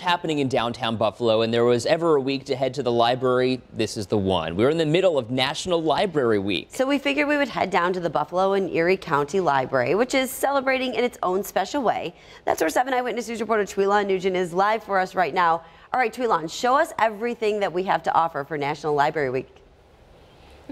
happening in downtown Buffalo, and there was ever a week to head to the library, this is the one. We're in the middle of National Library Week. So we figured we would head down to the Buffalo and Erie County Library, which is celebrating in its own special way. That's where 7 Eyewitness News reporter Twilon Nugent is live for us right now. All right, Twilon, show us everything that we have to offer for National Library Week.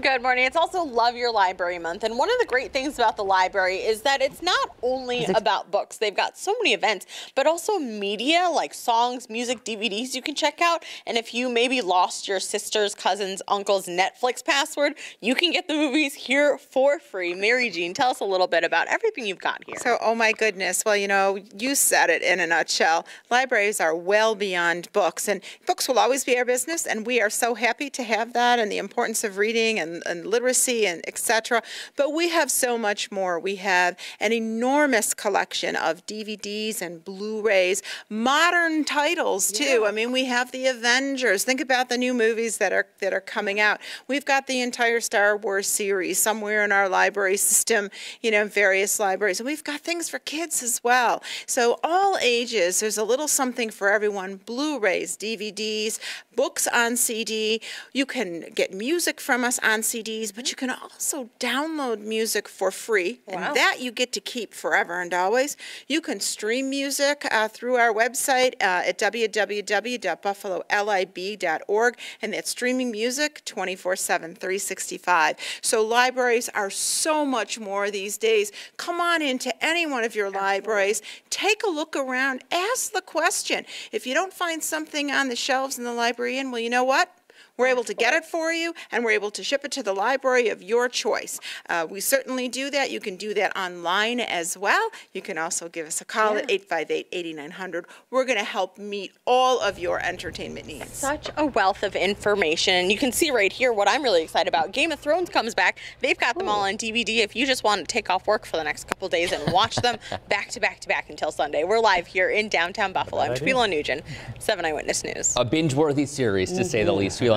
Good morning. It's also Love Your Library Month. And one of the great things about the library is that it's not only about books. They've got so many events, but also media like songs, music, DVDs you can check out. And if you maybe lost your sister's, cousin's, uncle's Netflix password, you can get the movies here for free. Mary Jean, tell us a little bit about everything you've got here. So, oh my goodness. Well, you know, you said it in a nutshell. Libraries are well beyond books, and books will always be our business. And we are so happy to have that and the importance of reading and and, and literacy and etc. But we have so much more. We have an enormous collection of DVDs and Blu-rays, modern titles too. Yeah. I mean, we have the Avengers. Think about the new movies that are that are coming out. We've got the entire Star Wars series somewhere in our library system, you know, various libraries. And we've got things for kids as well. So all ages, there's a little something for everyone. Blu-rays, DVDs, books on CD. You can get music from us on CDs, but you can also download music for free, wow. and that you get to keep forever and always. You can stream music uh, through our website uh, at www.buffalolib.org, and that's streaming music 24 7, 365. So libraries are so much more these days. Come on into any one of your Absolutely. libraries, take a look around, ask the question. If you don't find something on the shelves in the library, and well, you know what? We're able to get it for you, and we're able to ship it to the library of your choice. Uh, we certainly do that. You can do that online as well. You can also give us a call yeah. at 858-8900. We're going to help meet all of your entertainment needs. Such a wealth of information. You can see right here what I'm really excited about. Game of Thrones comes back. They've got them Ooh. all on DVD. If you just want to take off work for the next couple days and watch them back to back to back until Sunday. We're live here in downtown Buffalo. I'm Twila Nugent, 7 Eyewitness News. A binge-worthy series, to mm -hmm. say the mm-hmm. least. We